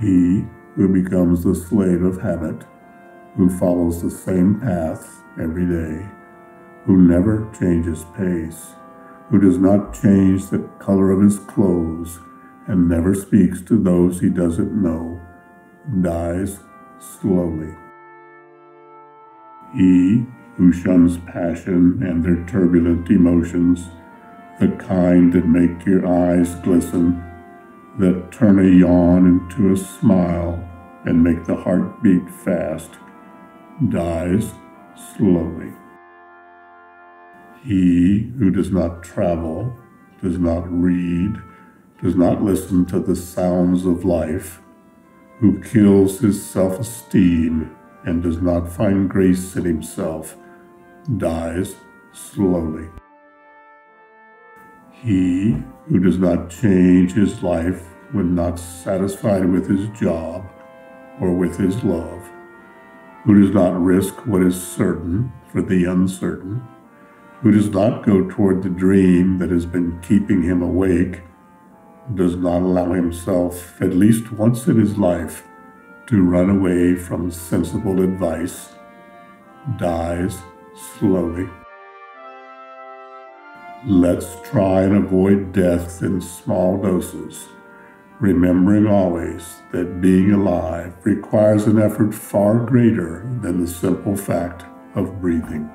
He who becomes the slave of habit, who follows the same path every day, who never changes pace, who does not change the color of his clothes, and never speaks to those he doesn't know, dies slowly. He who shuns passion and their turbulent emotions, the kind that make your eyes glisten, that turn a yawn into a smile and make the heart beat fast, dies slowly. He who does not travel, does not read, does not listen to the sounds of life, who kills his self esteem and does not find grace in himself, dies slowly. He who does not change his life when not satisfied with his job or with his love, who does not risk what is certain for the uncertain, who does not go toward the dream that has been keeping him awake, does not allow himself, at least once in his life, to run away from sensible advice, dies slowly. Let's try and avoid death in small doses, remembering always that being alive requires an effort far greater than the simple fact of breathing.